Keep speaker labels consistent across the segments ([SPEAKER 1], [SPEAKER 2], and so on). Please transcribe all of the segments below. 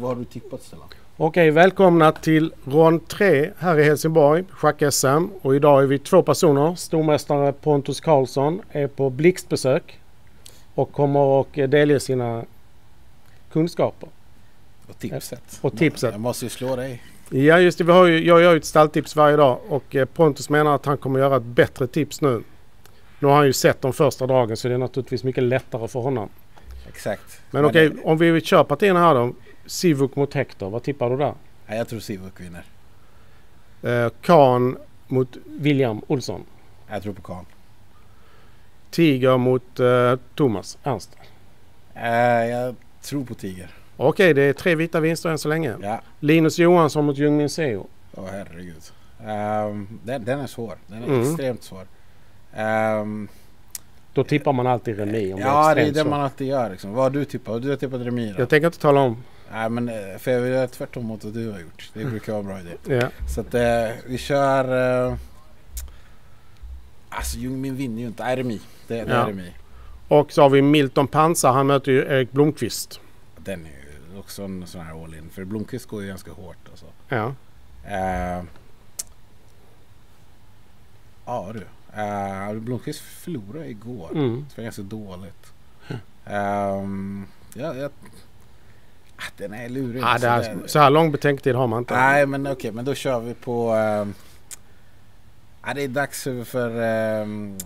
[SPEAKER 1] Vad har du tippat Stellan?
[SPEAKER 2] Okej, välkomna till rond 3 här i Helsingborg, schack-SM. Och idag är vi två personer. Stormästare Pontus Karlsson är på blixtbesök och kommer att delge sina kunskaper.
[SPEAKER 1] Och tipset.
[SPEAKER 2] Och tipset.
[SPEAKER 1] Jag måste ju slå dig.
[SPEAKER 2] Ja just det, vi har ju, jag gör ju ett stalltips varje dag och eh, Pontus menar att han kommer göra ett bättre tips nu. Nu har han ju sett de första dragen så det är naturligtvis mycket lättare för honom.
[SPEAKER 1] Exakt.
[SPEAKER 2] Men okej, om vi kör partierna här då. Sivuk mot Hector, vad tippar du där?
[SPEAKER 1] Ja, jag tror Sivuk vinner.
[SPEAKER 2] Eh, Kahn mot William Olsson.
[SPEAKER 1] Jag tror på Kahn.
[SPEAKER 2] Tiger mot eh, Thomas Ernst.
[SPEAKER 1] Eh, jag tror på Tiger.
[SPEAKER 2] Okej, det är tre vita vinster än så länge.
[SPEAKER 1] Ja.
[SPEAKER 2] Linus Johansson mot Ljungmin Seo.
[SPEAKER 1] Åh herregud. Ehm, den, den är svår. Den är
[SPEAKER 2] Mm.
[SPEAKER 1] extremt svår. Ehm,
[SPEAKER 2] Då tippar man alltid remis om
[SPEAKER 1] ja, det är
[SPEAKER 2] extremt
[SPEAKER 1] det
[SPEAKER 2] svårt.
[SPEAKER 1] man alltid gör. Liksom. Vad har du tippat? Du har tippat remis då?
[SPEAKER 2] Jag tänker inte tala om.
[SPEAKER 1] Nej, men eh, för jag vill göra tvärtom mot vad du har gjort. Det brukar vara en bra idé.
[SPEAKER 2] Ja.
[SPEAKER 1] Så att eh, vi kör... Eh, alltså Ljungmin vinner ju inte. Remis. Det, det
[SPEAKER 2] Ja.
[SPEAKER 1] är remis.
[SPEAKER 2] Och så har vi Milton Pansar. Han möter ju Erik Blomqvist.
[SPEAKER 1] Den är ju också en sån här all in. För Blomqvist går ju ganska hårt alltså.
[SPEAKER 2] Ja.
[SPEAKER 1] Eh, ja du. Eh, Blomqvist förlorade igår.
[SPEAKER 2] Mm.
[SPEAKER 1] Det var ganska dåligt. Ehm, ja, jag, den är lurig. Alltså.
[SPEAKER 2] det här, så här lång betänketid har man inte.
[SPEAKER 1] Nej men okej, men då kör vi på... ja, det är dags för, ehm,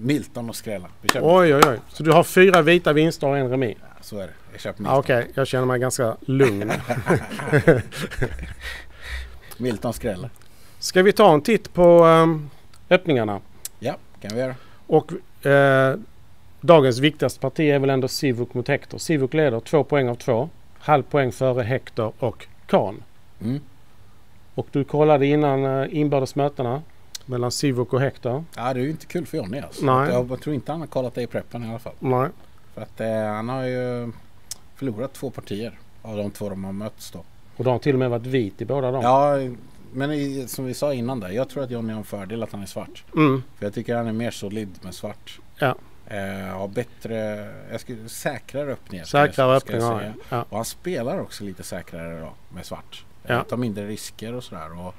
[SPEAKER 1] Milton att skrälla.
[SPEAKER 2] Oj, oj, oj. Så du har fyra vita vinster och en remis?
[SPEAKER 1] Ja, så är det. Jag
[SPEAKER 2] Ja,
[SPEAKER 1] Milton.
[SPEAKER 2] Okej, jag känner mig ganska lugn.
[SPEAKER 1] Milton skräller.
[SPEAKER 2] Ska vi ta en titt på um, öppningarna?
[SPEAKER 1] Ja, kan vi göra.
[SPEAKER 2] Och eh, dagens viktigaste parti är väl ändå Sivuk mot Hector. Sivuk leder två poäng av två. Halv poäng före Hector och Kahn.
[SPEAKER 1] Mm.
[SPEAKER 2] Och du kollade innan eh, inbördes mötena mellan Sivuk och Hector.
[SPEAKER 1] Ja, det är ju inte kul för Johnny alltså.
[SPEAKER 2] Nej.
[SPEAKER 1] Jag, jag tror inte han har kollat det i preppen i alla fall.
[SPEAKER 2] Nej.
[SPEAKER 1] För att eh, han har ju förlorat två partier av de två de har mötts då.
[SPEAKER 2] Och de har till och med varit vit i båda dem.
[SPEAKER 1] Ja, men i, som vi sa innan där. Jag tror att Johnny har en fördel att han är svart.
[SPEAKER 2] Mm.
[SPEAKER 1] För jag tycker han är mer solid med svart.
[SPEAKER 2] Ja.
[SPEAKER 1] Eh, har bättre, jag skulle, säkrare öppningar.
[SPEAKER 2] Säkrare öppningar. Ja.
[SPEAKER 1] Och han spelar också lite säkrare då med svart.
[SPEAKER 2] Ja.
[SPEAKER 1] Eh, tar mindre risker och sådär. Och,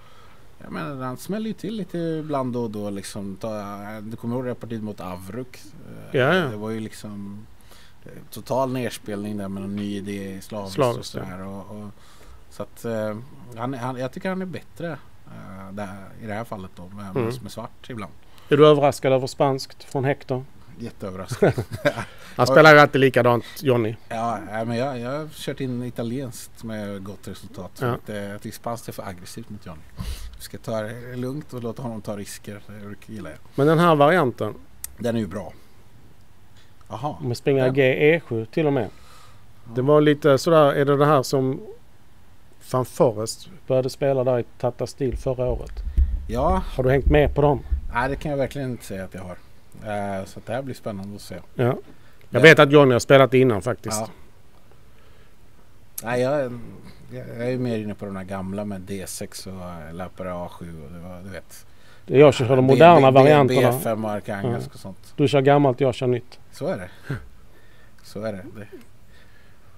[SPEAKER 1] jag menar, han smäller ju till lite ibland då och då. Liksom, ta, du kommer ihåg det partiet mot Avruk? Eh,
[SPEAKER 2] Ja, ja.
[SPEAKER 1] Det var ju liksom eh, total nerspelning där med en ny idé i slaviskt,
[SPEAKER 2] Slaviskt,
[SPEAKER 1] och sådär. Och, och, så att han, han, jag tycker han är bättre där, i det här fallet då med,
[SPEAKER 2] Mm.
[SPEAKER 1] med svart ibland.
[SPEAKER 2] Är du överraskad över spanskt från Hector?
[SPEAKER 1] Jätteöverraskad.
[SPEAKER 2] Han spelar ju alltid likadant Johnny.
[SPEAKER 1] Ja, men jag, jag har kört in italienskt med gott resultat.
[SPEAKER 2] Ja.
[SPEAKER 1] att, jag tycker spanskt är för aggressivt mot Johnny. Vi ska ta det lugnt och låta honom ta risker. Det gillar jag.
[SPEAKER 2] Men den här varianten
[SPEAKER 1] Den är ju bra. Jaha.
[SPEAKER 2] med springa
[SPEAKER 1] Ja.
[SPEAKER 2] G E7 till och med. Det var lite sådär, är det det här som Van Forest började spela där i Tata Stil förra året?
[SPEAKER 1] Ja,
[SPEAKER 2] Har du hängt med på dem?
[SPEAKER 1] nej, det kan jag verkligen inte säga att jag har. Eh, så det här blir spännande att se.
[SPEAKER 2] Ja. Jag vet att Johnny har spelat innan faktiskt.
[SPEAKER 1] Ja. Nej, jag, jag är mer inne på de här gamla med D6 och eh, löpare A7 och det var, du vet.
[SPEAKER 2] Jag kör de moderna
[SPEAKER 1] B-
[SPEAKER 2] varianterna.
[SPEAKER 1] B5 och Arkangelsk och sånt.
[SPEAKER 2] Du kör gammalt, jag kör nytt.
[SPEAKER 1] Så är det. Så är det. det.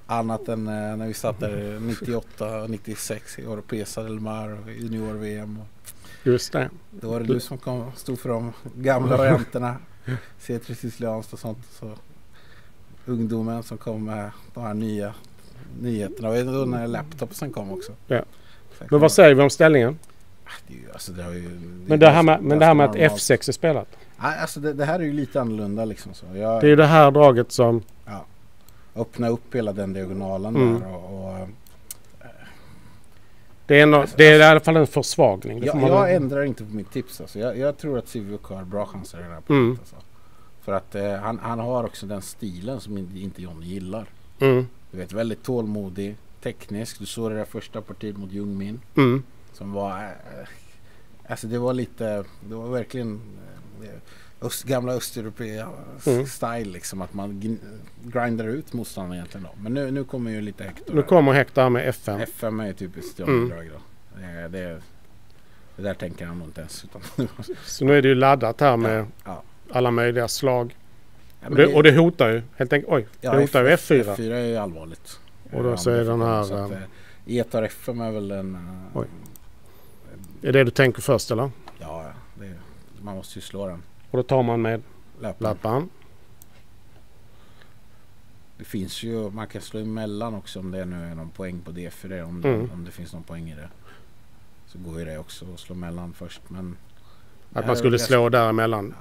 [SPEAKER 1] Annat än eh, när vi satt där 98 och 96 i Oropesa del Mar och junior-VM.
[SPEAKER 2] Just det.
[SPEAKER 1] Då var det du som kom, stod för de gamla varianterna. C3 Sicilianskt och sånt. Så ungdomen som kom med de här nya nyheterna. Och då när laptopsen kom också.
[SPEAKER 2] Ja. Men vad säger vi om ställningen?
[SPEAKER 1] Ah, det ju- alltså, det ju,
[SPEAKER 2] Men det här med, men det här med att
[SPEAKER 1] ganska normalt.
[SPEAKER 2] F6 är spelat.
[SPEAKER 1] Alltså det, det här är ju lite annorlunda liksom. Så. Jag,
[SPEAKER 2] Det är ju det här draget som...
[SPEAKER 1] öppna upp hela den diagonalen
[SPEAKER 2] Mm.
[SPEAKER 1] där och
[SPEAKER 2] Det är, ändå, det är i alla fall en försvagning. Det
[SPEAKER 1] jag, jag ändrar inte på mitt tips. Alltså. Jag, jag tror att Sivuk har bra chanser i det här partiet.
[SPEAKER 2] Mm.
[SPEAKER 1] Alltså. För att eh, han, han har också den stilen som inte, Johnny gillar.
[SPEAKER 2] Mm.
[SPEAKER 1] Du vet, väldigt tålmodig, teknisk. Du såg det där första partiet mot Ljungmin.
[SPEAKER 2] Mm.
[SPEAKER 1] Som var... Eh, alltså det var lite... Det var verkligen... Eh, öst, gamla östeuropeiska
[SPEAKER 2] Mm.
[SPEAKER 1] style liksom. Att man grindar ut motståndaren egentligen då. Men nu, nu kommer ju lite Hector.
[SPEAKER 2] Nu kommer Hector med F5.
[SPEAKER 1] FM är ju typiskt
[SPEAKER 2] Mm.
[SPEAKER 1] Johnny-drag då. Det, det, det där tänker han nog inte ens. Utan,
[SPEAKER 2] Så nu är det ju laddat här med
[SPEAKER 1] ja.
[SPEAKER 2] alla möjliga slag.
[SPEAKER 1] Ja,
[SPEAKER 2] Och det, och det hotar ju helt enkelt. Oj,
[SPEAKER 1] ja,
[SPEAKER 2] det hotar ju
[SPEAKER 1] F-
[SPEAKER 2] F4.
[SPEAKER 1] F4 är ju allvarligt.
[SPEAKER 2] Och då
[SPEAKER 1] Eh,
[SPEAKER 2] så är den här,
[SPEAKER 1] så att,
[SPEAKER 2] eh,
[SPEAKER 1] eh, E tar FM är väl en... eh,
[SPEAKER 2] Oj. Är det du tänker först eller?
[SPEAKER 1] Ja, det, man måste ju slå den.
[SPEAKER 2] Och då tar man med
[SPEAKER 1] Löparen.
[SPEAKER 2] löparen.
[SPEAKER 1] Det finns ju, man kan slå emellan också om det nu är någon poäng på det för det. Om, det-
[SPEAKER 2] Mm.
[SPEAKER 1] om det finns någon poäng i det. Så går ju det också att slå mellan först. Men,
[SPEAKER 2] Att
[SPEAKER 1] Ja,
[SPEAKER 2] man skulle slå däremellan.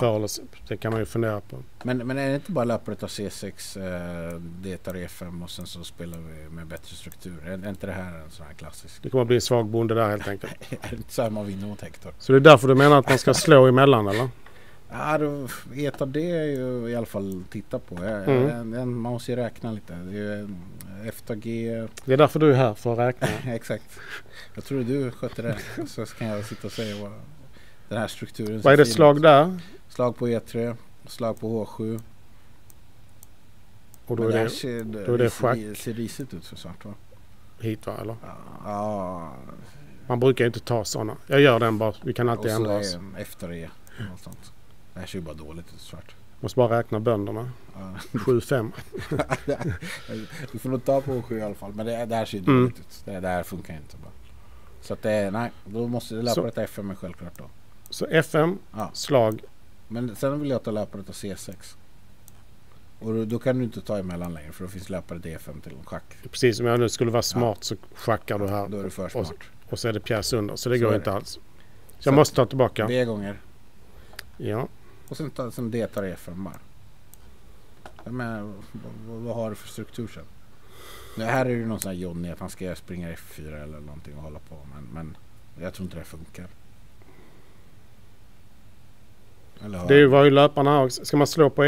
[SPEAKER 1] ja.
[SPEAKER 2] Sen. Det kan man ju fundera på.
[SPEAKER 1] men, men är det inte bara löpare tar C6, eh, det tar E5 och sen så spelar vi med bättre struktur? Är, är inte det här en sån här klassisk?
[SPEAKER 2] Det kommer att bli svag bonde där helt enkelt.
[SPEAKER 1] är det inte så här man vinner mot Hector?
[SPEAKER 2] Så det är därför du menar att man ska slå emellan eller?
[SPEAKER 1] Ja, då, E tar det är ju i alla fall titta på. Jag,
[SPEAKER 2] Mm.
[SPEAKER 1] en, en, man måste ju räkna lite. Det är ju en F tar G.
[SPEAKER 2] Det är därför du är här, för att räkna.
[SPEAKER 1] Exakt. Jag tror du sköter det. Så kan jag sitta och säga vad den här strukturen
[SPEAKER 2] Vad är det slag där?
[SPEAKER 1] Slag på E3. Slag på H7.
[SPEAKER 2] Och då
[SPEAKER 1] Men
[SPEAKER 2] är det
[SPEAKER 1] ser,
[SPEAKER 2] då är det schack.
[SPEAKER 1] ser risigt ut för svart va?
[SPEAKER 2] hit va, eller?
[SPEAKER 1] Ja.
[SPEAKER 2] Man brukar ju inte ta sådana. Jag gör den bara. Vi kan
[SPEAKER 1] Och
[SPEAKER 2] alltid
[SPEAKER 1] så
[SPEAKER 2] ändra
[SPEAKER 1] är
[SPEAKER 2] oss.
[SPEAKER 1] en F tar E. Något sånt. Det här ser ju bara dåligt ut svart.
[SPEAKER 2] Måste bara räkna bönderna.
[SPEAKER 1] Ja.
[SPEAKER 2] 7-5.
[SPEAKER 1] Vi får nog ta på H7 i alla fall. Men det, det här ser ju
[SPEAKER 2] Mm.
[SPEAKER 1] dåligt ut. Det, det här funkar inte bra. Så att det, nej, då måste det
[SPEAKER 2] Så-
[SPEAKER 1] löparet FM självklart då.
[SPEAKER 2] Så FM,
[SPEAKER 1] Ja.
[SPEAKER 2] slag.
[SPEAKER 1] Men sen vill jag ta löparet av C6. Och då, då kan du inte ta emellan längre för då finns löparet D5 till en schack.
[SPEAKER 2] Precis som jag nu skulle vara smart så schackar du
[SPEAKER 1] Då
[SPEAKER 2] här.
[SPEAKER 1] är du för
[SPEAKER 2] Och-
[SPEAKER 1] smart.
[SPEAKER 2] Och så är det pjäs under. Så det
[SPEAKER 1] Så
[SPEAKER 2] går inte alls. Så
[SPEAKER 1] Så
[SPEAKER 2] jag måste ta tillbaka.
[SPEAKER 1] B gånger.
[SPEAKER 2] Ja.
[SPEAKER 1] Och sen, ta, sen D tar E5 bara. Ja, Men, vad, vad har du för struktur sen? Nu, här är det ju någon sån här Johnny att han ska springa F4 eller någonting och hålla på. Men, men jag tror inte det funkar. Eller
[SPEAKER 2] Det var ju löparna också. Ska man slå på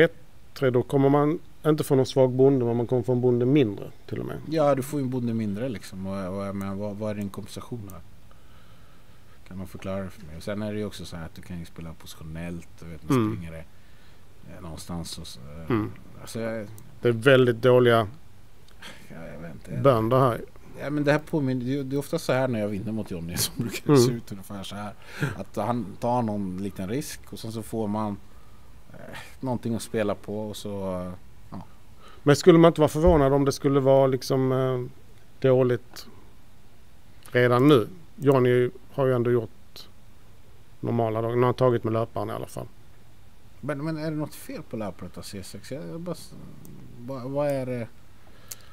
[SPEAKER 2] 1-3 då kommer man inte få någon svag bonde men man kommer få en bonde mindre till och med.
[SPEAKER 1] Ja, du får ju en bonde mindre liksom. Och, och, jag menar, vad, vad är din kompensation här? Kan man förklara det för mig? Och sen är det ju också så här att du kan ju spela positionellt. Du vet, man
[SPEAKER 2] Mm.
[SPEAKER 1] springer det eh, någonstans. Och så, eh,
[SPEAKER 2] Mm.
[SPEAKER 1] Alltså, jag,
[SPEAKER 2] Det är väldigt dåliga
[SPEAKER 1] jag, jag vet inte.
[SPEAKER 2] bönder här.
[SPEAKER 1] Ja, men det här påminner, det är- ofta så här när jag vinner mot Johnny som brukar
[SPEAKER 2] Mm.
[SPEAKER 1] se ut ungefär så här. Att han tar någon liten risk och sen så får man eh, någonting att spela på och så eh,
[SPEAKER 2] Men skulle man inte vara förvånad om det skulle vara liksom eh, dåligt redan nu? Johnny har ju ändå gjort normala dagar. Nu har han tagit med löparen i alla fall.
[SPEAKER 1] Men, men är det något fel på löparet av C6? Jag, jag bara, vad, vad är det?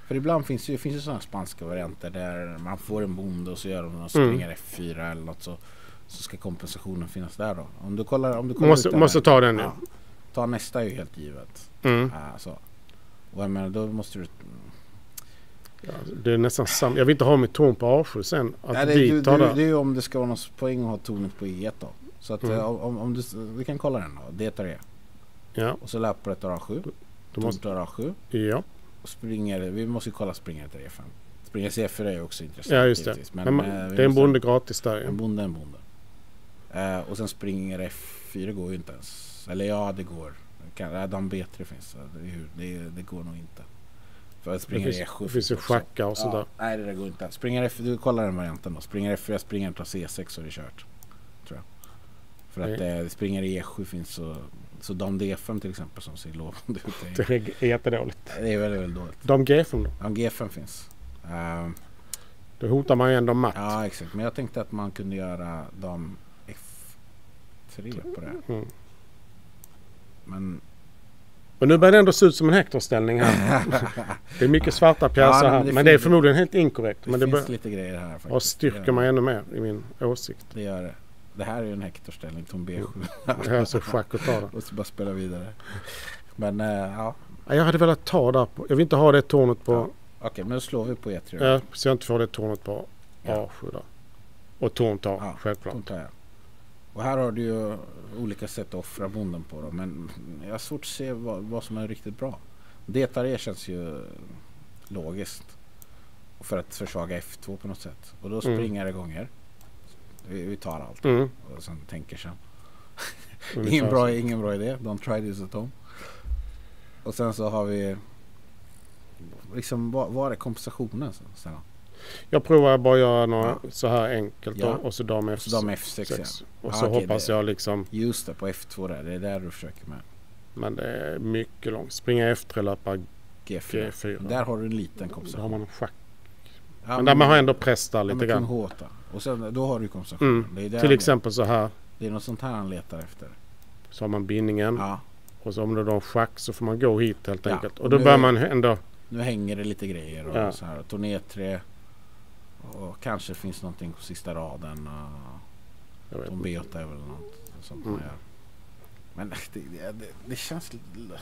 [SPEAKER 1] För ibland finns det ju finns sådana spanska varianter där man får en bonde och så gör de någon
[SPEAKER 2] Mm.
[SPEAKER 1] springer F4 eller något så, så ska kompensationen finnas där då. Om du kollar, om du kollar
[SPEAKER 2] måste, måste
[SPEAKER 1] här-
[SPEAKER 2] ta den nu.
[SPEAKER 1] ja, Ta nästa är ju helt givet.
[SPEAKER 2] Mm.
[SPEAKER 1] Alltså. Och jag menar då måste du...
[SPEAKER 2] Ja, det är nästan samma. Jag vill inte ha mitt torn på A7 sen. Att
[SPEAKER 1] Nej, det, du,
[SPEAKER 2] tar
[SPEAKER 1] du,
[SPEAKER 2] det.
[SPEAKER 1] det är ju om det ska vara någon poäng att ha tornet på E1 då. Så att
[SPEAKER 2] Mm.
[SPEAKER 1] eh, om, om du, vi kan kolla den då. D tar E.
[SPEAKER 2] Ja,
[SPEAKER 1] Och så löparet tar A7.
[SPEAKER 2] du måste,
[SPEAKER 1] Tornet tar A7.
[SPEAKER 2] ja.
[SPEAKER 1] Och springer, vi måste ju kolla springare till E5. Springer C4 är ju också intressant.
[SPEAKER 2] ja, just det.
[SPEAKER 1] givetvis.
[SPEAKER 2] Men,
[SPEAKER 1] Men, eh,
[SPEAKER 2] det är en bonde gratis där
[SPEAKER 1] En bonde är en bonde. Eh, och sen springer F4 går ju inte ens. Eller ja, det går. Kan, dam B3 finns. Det, det, det går nog inte. Att
[SPEAKER 2] Det
[SPEAKER 1] springa
[SPEAKER 2] finns,
[SPEAKER 1] E7
[SPEAKER 2] det finns ju
[SPEAKER 1] också.
[SPEAKER 2] schackar och sånt
[SPEAKER 1] Ja,
[SPEAKER 2] där.
[SPEAKER 1] nej, det där går inte. Springer F, du kollar den varianten då. Springer F4, springer tar C6 så är det kört. Tror jag. För att eh, springer E7 finns så... Så dam D5 till exempel som ser lovande ut. Det
[SPEAKER 2] är jättedåligt.
[SPEAKER 1] det är väldigt, väldigt dåligt.
[SPEAKER 2] De G5 då?
[SPEAKER 1] Ja, G5 finns. Ehm,
[SPEAKER 2] Då hotar man ju ändå matt.
[SPEAKER 1] ja, exakt. Men jag tänkte att man kunde göra dam F3 på det.
[SPEAKER 2] Mm.
[SPEAKER 1] Men...
[SPEAKER 2] Men nu börjar det ändå se ut som en Hector-ställning här. Det är mycket svarta pjäser
[SPEAKER 1] Ja, men
[SPEAKER 2] här.
[SPEAKER 1] det
[SPEAKER 2] Men det är förmodligen helt inkorrekt.
[SPEAKER 1] Det
[SPEAKER 2] Men det
[SPEAKER 1] finns lite grejer här faktiskt.
[SPEAKER 2] och styrker mig ännu mer i min åsikt.
[SPEAKER 1] Det gör det. Det här är ju en Hector-ställning, ton B7.
[SPEAKER 2] Det är alltså schack och ta
[SPEAKER 1] och så bara spela vidare. Men eh, ja,
[SPEAKER 2] Ja, Jag hade velat ta där på. Jag vill inte ha det tornet på.
[SPEAKER 1] Ja. okej men då slår vi på E3.
[SPEAKER 2] Ja, så jag inte får det tornet på
[SPEAKER 1] Ja.
[SPEAKER 2] A7 där. Och torn tar
[SPEAKER 1] Ja,
[SPEAKER 2] självklart.
[SPEAKER 1] Ton tar jag. Och här har du ju olika sätt att offra bonden på då. Men jag har svårt att se vad, vad som är riktigt bra. Det tar E känns ju logiskt. För att försvaga F2 på något sätt. Och då
[SPEAKER 2] Mm.
[SPEAKER 1] springer det gånger. Vi, vi tar allt.
[SPEAKER 2] Mm.
[SPEAKER 1] Och sen tänker sen. Ingen bra, ingen bra idé. Don't try this at home. Och sen så har vi liksom vad, vad är kompensationen sen?
[SPEAKER 2] Jag provar bara att göra några
[SPEAKER 1] Ja.
[SPEAKER 2] så här enkelt
[SPEAKER 1] Ja.
[SPEAKER 2] och så dam F6.
[SPEAKER 1] Så dam F6 ja.
[SPEAKER 2] Och så
[SPEAKER 1] okej,
[SPEAKER 2] hoppas
[SPEAKER 1] det-
[SPEAKER 2] jag liksom.
[SPEAKER 1] Just det, på F2 där. Det är där du försöker med.
[SPEAKER 2] Men det är mycket långt. Springa F3 löpa
[SPEAKER 1] G4.
[SPEAKER 2] G4.
[SPEAKER 1] Där har du en liten
[SPEAKER 2] Då har
[SPEAKER 1] kompensation.
[SPEAKER 2] man en schack.
[SPEAKER 1] Ja,
[SPEAKER 2] Men där man har ändå press där lite
[SPEAKER 1] men
[SPEAKER 2] grann.
[SPEAKER 1] H8. Och sen då har du koncentration.
[SPEAKER 2] Mm. Till exempel så här.
[SPEAKER 1] det är något sånt här han letar efter.
[SPEAKER 2] Så har man bindningen.
[SPEAKER 1] Ja,
[SPEAKER 2] Och så om det då är schack så får man gå hit helt
[SPEAKER 1] Ja,
[SPEAKER 2] enkelt.
[SPEAKER 1] och
[SPEAKER 2] Och då
[SPEAKER 1] nu-
[SPEAKER 2] bör man ändå...
[SPEAKER 1] nu hänger det lite grejer och
[SPEAKER 2] Ja.
[SPEAKER 1] så här. Turné 3. Och kanske finns någonting på sista raden. Tom B8 är väl något sånt man
[SPEAKER 2] Mm.
[SPEAKER 1] gör. Men det, det, det, känns... lite-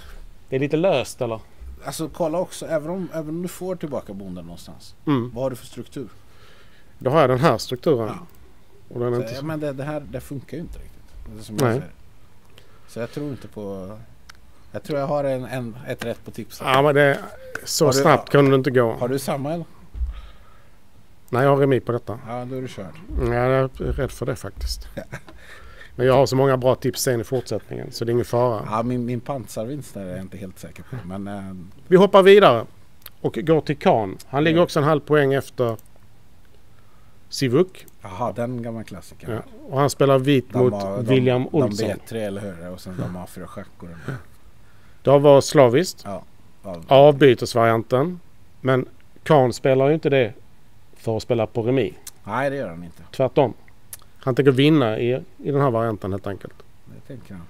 [SPEAKER 2] Det är lite löst eller?
[SPEAKER 1] Alltså kolla också, även om, även om du får tillbaka bonden någonstans.
[SPEAKER 2] Mm.
[SPEAKER 1] Vad har du för struktur?
[SPEAKER 2] Då har jag den här strukturen.
[SPEAKER 1] Ja.
[SPEAKER 2] Och den är
[SPEAKER 1] Så,
[SPEAKER 2] inte så...
[SPEAKER 1] men det, det här det funkar ju inte riktigt. Det är som
[SPEAKER 2] Nej.
[SPEAKER 1] jag. Så jag tror inte på... Jag tror jag har en, en, ett rätt på tipset.
[SPEAKER 2] Ja men det... Så
[SPEAKER 1] Har du-
[SPEAKER 2] snabbt kunde det inte gå.
[SPEAKER 1] Har du samma eller?
[SPEAKER 2] Nej jag har remis på detta.
[SPEAKER 1] Ja, då är du körd.
[SPEAKER 2] Ja, jag är rädd för det faktiskt. Men jag har så många bra tips sen i fortsättningen så det är ingen fara.
[SPEAKER 1] Ja, min, min pansarvinst är jag inte helt säker på. Men eh,
[SPEAKER 2] Vi hoppar vidare och går till Kahn. Han ligger också en halv poäng efter Sivuk.
[SPEAKER 1] jaha, den gamla klassikern.
[SPEAKER 2] Ja. Och han spelar vit
[SPEAKER 1] De
[SPEAKER 2] mot
[SPEAKER 1] har- de-
[SPEAKER 2] William Olsson.
[SPEAKER 1] De B3 eller hur? Och sen de har fyra schack och den.
[SPEAKER 2] Det har varit slaviskt.
[SPEAKER 1] Ja. ja.
[SPEAKER 2] Avbytesvarianten. Men Kahn spelar ju inte det för att spela på remi.
[SPEAKER 1] Nej, det gör han inte.
[SPEAKER 2] Tvärtom. Han tänker vinna i, i den här varianten helt enkelt.
[SPEAKER 1] Det tänker han.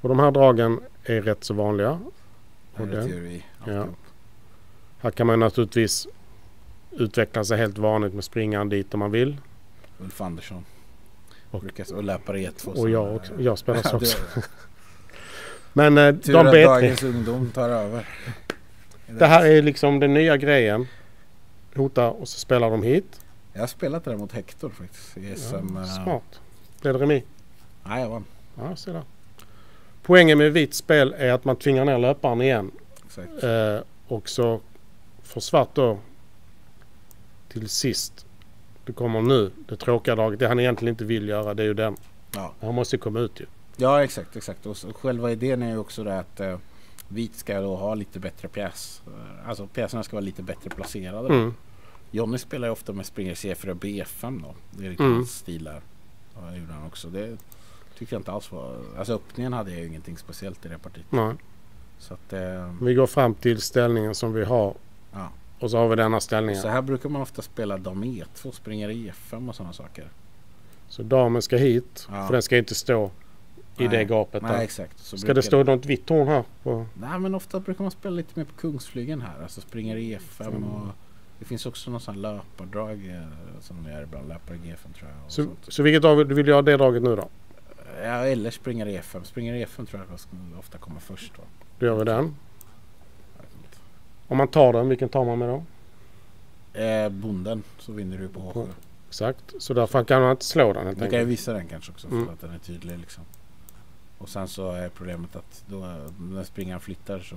[SPEAKER 2] Och de här dragen är rätt så vanliga.
[SPEAKER 1] Det
[SPEAKER 2] Och det-
[SPEAKER 1] teori.
[SPEAKER 2] ja. Här kan man naturligtvis utveckla sig helt vanligt med springaren dit om man vill.
[SPEAKER 1] Ulf Andersson.
[SPEAKER 2] Och-
[SPEAKER 1] Och, och löpare E2.
[SPEAKER 2] Och jag, också, jag spelar så också.
[SPEAKER 1] det-
[SPEAKER 2] Men eh,
[SPEAKER 1] Tur
[SPEAKER 2] de B3.
[SPEAKER 1] dagens ungdom tar över.
[SPEAKER 2] Det här är liksom den nya grejen. Hota och så spelar de hit.
[SPEAKER 1] Jag spelat det mot Hector faktiskt. I SM.
[SPEAKER 2] Ja,
[SPEAKER 1] eh,
[SPEAKER 2] smart. Blev det remi?
[SPEAKER 1] Nej, jag vann.
[SPEAKER 2] Ja, se där. Poängen med vitt spel är att man tvingar ner löparen igen.
[SPEAKER 1] Exakt.
[SPEAKER 2] Eh, och så får svart då till sist. Det kommer nu. Det tråkiga draget. Det han egentligen inte vill göra det är ju den.
[SPEAKER 1] Ja.
[SPEAKER 2] Han måste komma ut ju.
[SPEAKER 1] ja, exakt. exakt. Och så, själva idén är ju också det att eh, vit ska då ha lite bättre pjäs. Eh, Alltså pjäserna ska vara lite bättre placerade.
[SPEAKER 2] Mm.
[SPEAKER 1] Jonny spelar ju ofta med springer C4 B5 då. Det är lite
[SPEAKER 2] Mm.
[SPEAKER 1] hans stil där. Det gjorde han också. Det tyckte jag inte alls var... Alltså öppningen hade jag ju ingenting speciellt i det partiet.
[SPEAKER 2] Nej.
[SPEAKER 1] Så att... Eh,
[SPEAKER 2] Vi går fram till ställningen som vi har.
[SPEAKER 1] ja.
[SPEAKER 2] Och så har vi denna ställningen.
[SPEAKER 1] Så här brukar man ofta spela dam E2, springa E5 och sådana saker.
[SPEAKER 2] Så damen ska hit.
[SPEAKER 1] Ja.
[SPEAKER 2] För den ska inte stå i
[SPEAKER 1] Nej.
[SPEAKER 2] det gapet
[SPEAKER 1] Nej
[SPEAKER 2] där.
[SPEAKER 1] exakt. Så
[SPEAKER 2] Ska det stå något vitt torn här? På?
[SPEAKER 1] Nej men ofta brukar man spela lite mer på kungsflygeln här. Alltså springer E5
[SPEAKER 2] Mm.
[SPEAKER 1] och det finns också någon sån här löpardrag eh, som gör ibland. Löpare G5 tror jag.
[SPEAKER 2] Så,
[SPEAKER 1] sånt.
[SPEAKER 2] så vilket drag vill du göra det draget nu då?
[SPEAKER 1] Ja, eller springer E5. Springer E5 tror jag ska ofta komma först. Va?
[SPEAKER 2] Då gör vi den. Om man tar den, vilken tar man med då?
[SPEAKER 1] Eh, bonden så vinner du på H7.
[SPEAKER 2] På- Exakt. Så därför kan man inte slå den helt
[SPEAKER 1] Du kan ju visa den kanske också för
[SPEAKER 2] Mm.
[SPEAKER 1] att den är tydlig liksom. Och sen så är problemet att då när springaren flyttar så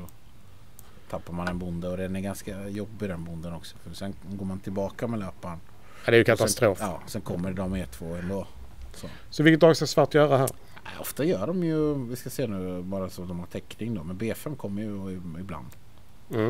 [SPEAKER 1] tappar man en bonde och den är ganska jobbig den bonden också. För sen går man tillbaka med löparen.
[SPEAKER 2] Ja, det är ju
[SPEAKER 1] Och Sen,
[SPEAKER 2] katastrof.
[SPEAKER 1] ja, sen kommer de E2 ändå. Så.
[SPEAKER 2] Så vilket drag ska svart göra här?
[SPEAKER 1] Ofta gör de ju, vi ska se nu bara så de har täckning då. Men B5 kommer ju ibland.
[SPEAKER 2] Mm.